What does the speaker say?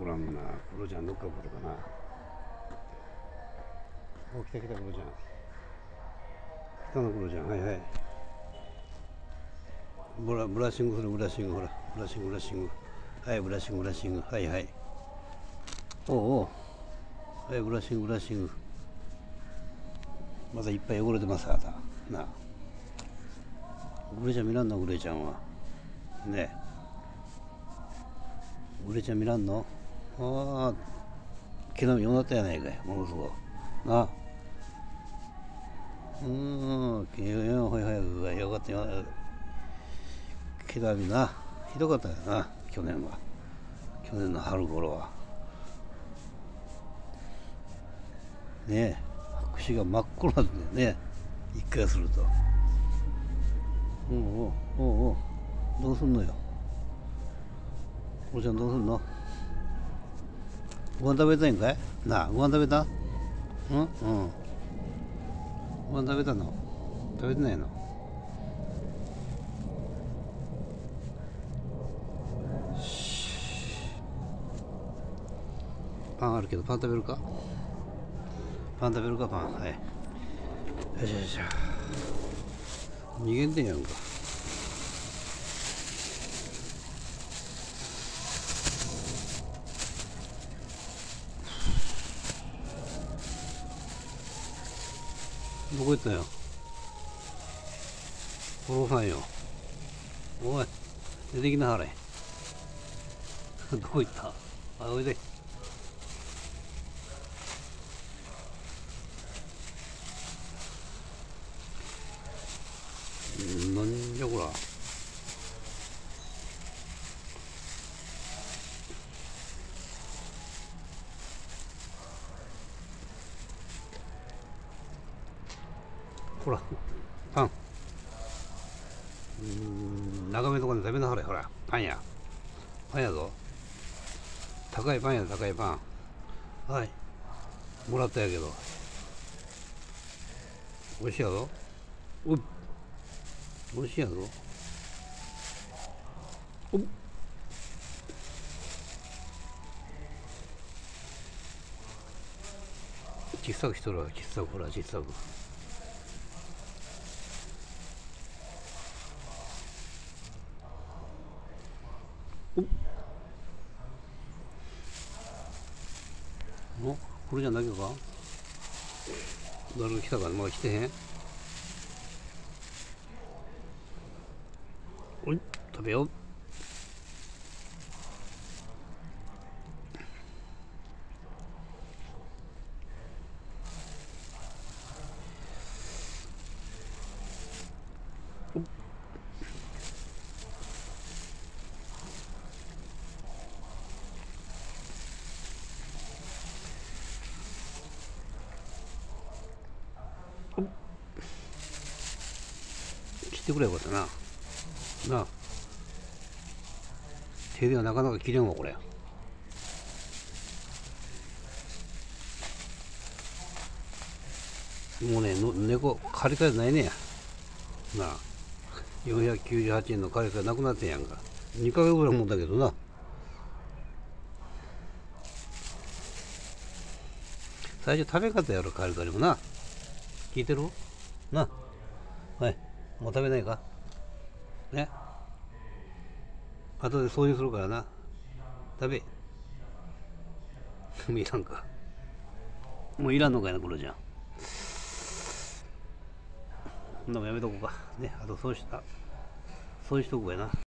おらんなクロちゃんどっか来るかな。お来た来たクロちゃん来たのクロちゃんはいはい。ブラブラッシングするブラッシング。ほらブラッシングブラッシング。はいブラッシングブラッシング。はいはい。おうおう。はいブラッシングブラッシング。まだいっぱい汚れてますあなた。なあ。グレちゃん見らんのグレちゃんは。ねえ。グレちゃん見らんの？ああ昨日ようなったやないかいものすごい。な。あうーん昨日ほいほいよかったよ。毛並みなひどかったよな去年は。去年の春頃は。ねえ口が真っ黒なんだよね。一回すると。おうおうおうおうどうすんのよ。おちゃんどうすんの？ご飯食べたいんかい？なあご飯食べた？うん？うん。ご飯食べたの？食べてないの？パンあるけどパン食べるか？パン食べるかパン。はい。よいしょよいしょ。逃げんでんやんか。どこ行ったよ？殺さんよ。おい出てきなはれ。どこ行った？あおいで。なんじゃこら。ほら。パンうん長めとかで食べなはれほら。パンやパンやぞ。高いパンや高いパン。はい。もらったやけど。美味しいやぞ。うっ。美味しいやぞ。おっ。小さくしとるわ小さくほら小さく。おこれじゃなきゃか？誰が来たか？まだ来てへん？おい食べよう。切っ。てくれよかったな。なあ。手ではなかなか切れんわこれ。もうねの猫借り換えないね。やなあ。498円の借り換えなくなってんやんか。2ヶ月ぐらい持ったけどな。最初食べ方やろ借り換えもな。聞いてる？な。はい。もう食べないか？ね？後で掃除するからな。食べ。いらんか。もういらんのかいなこれじゃん。そんなもやめとこうか。ねあとそうした。そうしとこうやな。